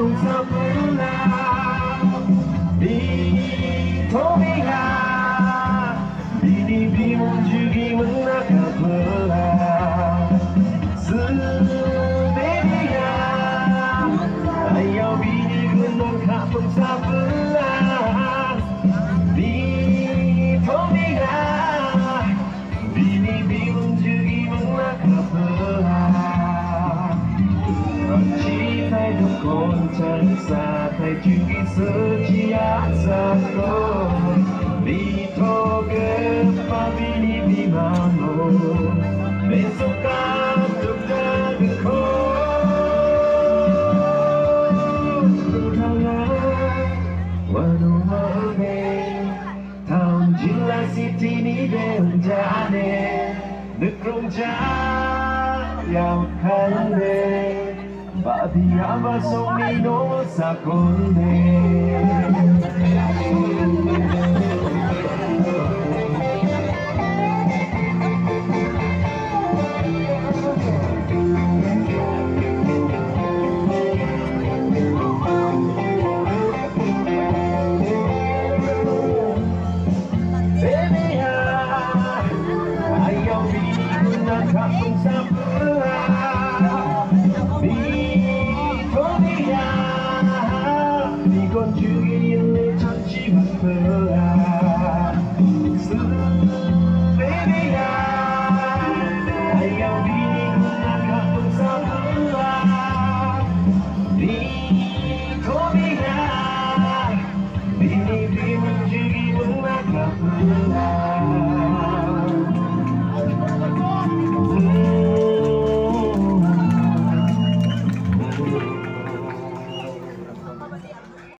binigunan ka kung đi thôi. chỉ thấy được con chân xa thay chuyện ký sơ chỉ ác xa thôi. Vì thô kế mà vì đi vì mà ngồi bên sông cao được ta được khôn thao lá và đồ mơ về thao chính là si tí ní đều trả nè được rung trả vào khăn đêm Baadiyaba somino sa konde Baby, I, I am being a cup of